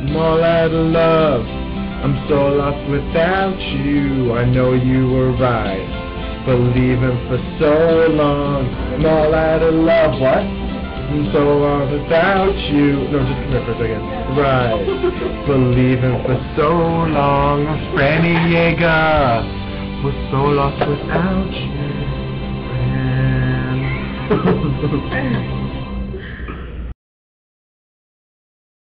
I'm all out of love. I'm so lost without you. I know you were right. Believing for so long. I'm all out of love. What? I'm so lost without you. No, just come here for a second. Right. Believing for so long. Franny Yeager. Was so lost without you.